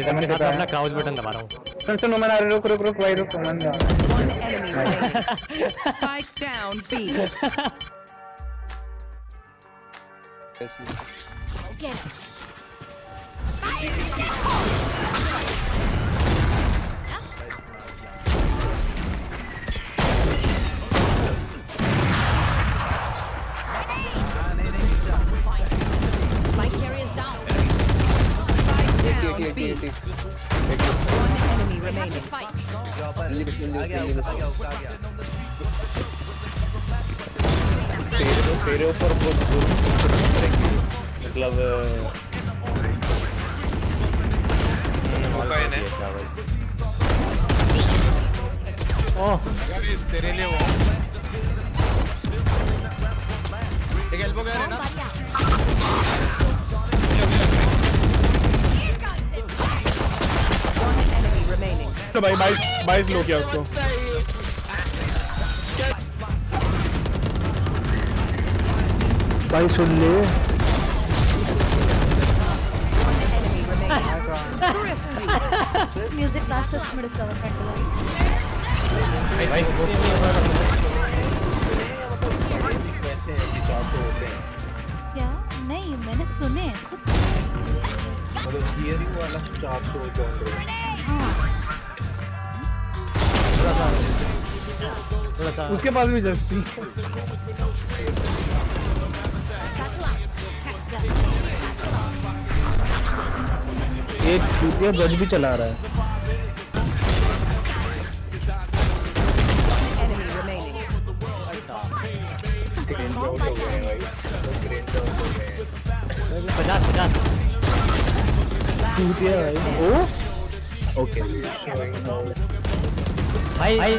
इधर मैं साथ अपना क्राउच बटन दबा रहा हूँ. सुन सुन ओमन आ रहा रुक रुक रुक भाई रुक ओमन जा। One enemy remaining. Spike down B. Spike Pero, por por Oh. Gaby, el boca de arena. तो भाई बाईस बाईस लो किया उसको। भाई सुन ले म्यूज़िक भाई तो क्या? नहीं मैंने सुने वाला थोड़ा सा उसके पास भी जस्ट थी ये चूतिया गज भी चला रहा है। पचास पचास। चूतिया भाई। ओ ओके भाई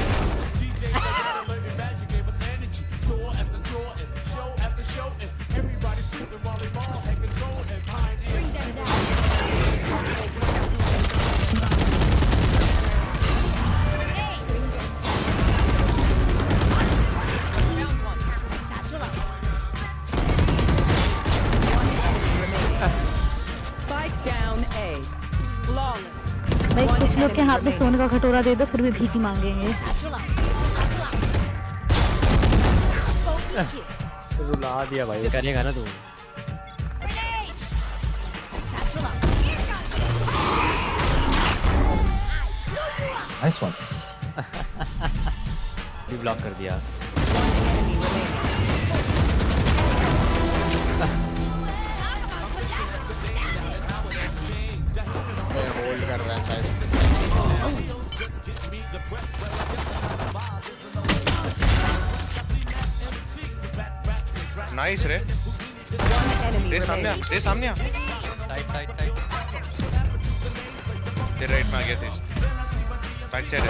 भाई कुछ लोग के हाथ में सोने का कटोरा दे दो फिर भी भीख मांगेंगे। रुला दिया भाई करेगा ना तू। नाइस वन ब्लॉक कर दिया। कर रहा है शायद। नाइस रे। रे सामने आ. रे सामने आ। साइड साइड साइड तेरे राइट में आ गया सीज बैक साइड है।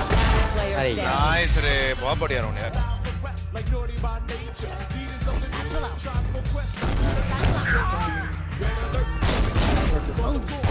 अरे नाइस रे बहुत बढ़िया राउंड यार। मैंने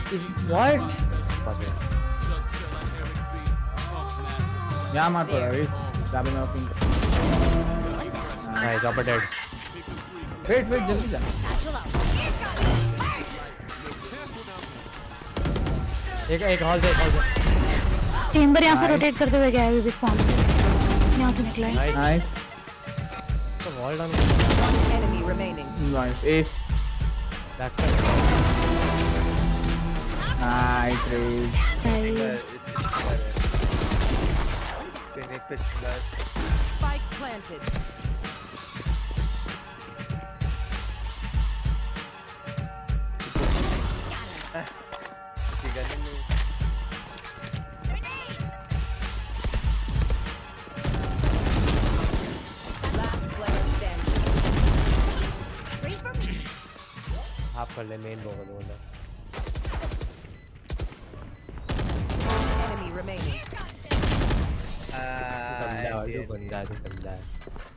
व्हाट यहाँ मार पड़ा इस जाबे में ओपन भाई ड्रॉपर डेड वेट वेट जल्दी जा एक एक हॉल से एक हॉल से चेम्बर यहाँ से Nice. रोटेट करते हुए गया है अभी स्पॉन यहाँ से निकला है। नाइस नाइस तो wall down One enemy remaining. Nice ace back side Ay, Travis. Ay. Seni Last player standing. Okay, for me. Half a lane, bro. गाड़ी बंदा है बंदा है